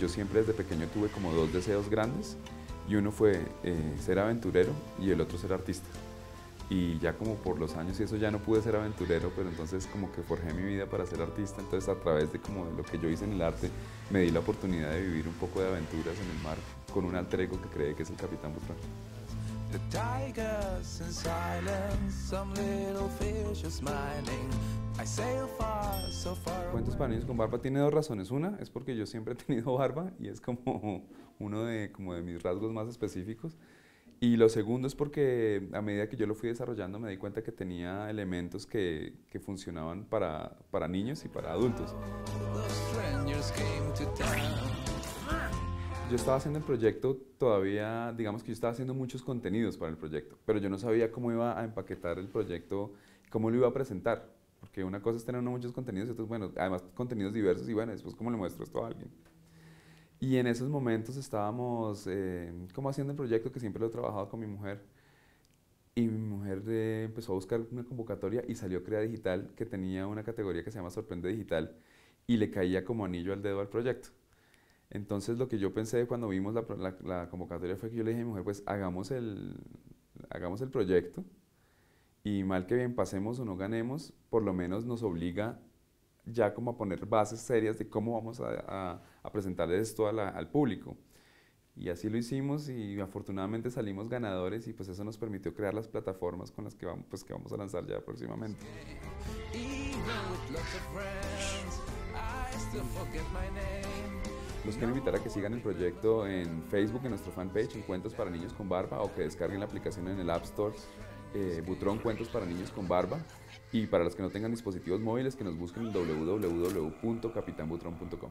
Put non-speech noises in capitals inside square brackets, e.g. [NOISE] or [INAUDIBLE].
Yo siempre desde pequeño tuve como dos deseos grandes y uno fue eh, ser aventurero y el otro ser artista. Y ya como por los años y eso ya no pude ser aventurero, pero entonces como que forjé mi vida para ser artista, entonces a través de como lo que yo hice en el arte me di la oportunidad de vivir un poco de aventuras en el mar con un alter ego que cree que es el Capitán Butrón. Cuentos para niños con barba tiene dos razones. Una es porque yo siempre he tenido [LAUGHS] barba y es como uno de, como de mis rasgos más específicos. Y lo segundo es porque a medida que yo lo fui desarrollando me di cuenta que tenía elementos que, que funcionaban para, para niños y para adultos. Yo estaba haciendo el proyecto todavía, digamos que yo estaba haciendo muchos contenidos para el proyecto, pero yo no sabía cómo iba a empaquetar el proyecto, cómo lo iba a presentar, porque una cosa es tener muchos contenidos y otros, bueno, además contenidos diversos y bueno, después cómo le muestro esto a alguien. Y en esos momentos estábamos eh, como haciendo el proyecto que siempre lo he trabajado con mi mujer. Y mi mujer eh, empezó a buscar una convocatoria y salió Crea Digital, que tenía una categoría que se llama Sorprende Digital, y le caía como anillo al dedo al proyecto. Entonces lo que yo pensé cuando vimos la, la, convocatoria fue que yo le dije a mi mujer, pues hagamos el, hagamos el proyecto y mal que bien pasemos o no ganemos, por lo menos nos obliga ya como a poner bases serias de cómo vamos a, a, presentarles esto al público. Y así lo hicimos y afortunadamente salimos ganadores y pues eso nos permitió crear las plataformas con las que vamos, pues, que vamos a lanzar ya próximamente. Los quiero invitar a que sigan el proyecto en Facebook, en nuestro fanpage, en Cuentos para Niños con Barba, o que descarguen la aplicación en el App Store, eh, Butrón Cuentos para Niños con Barba. Y para los que no tengan dispositivos móviles, que nos busquen en www.capitanbutron.com.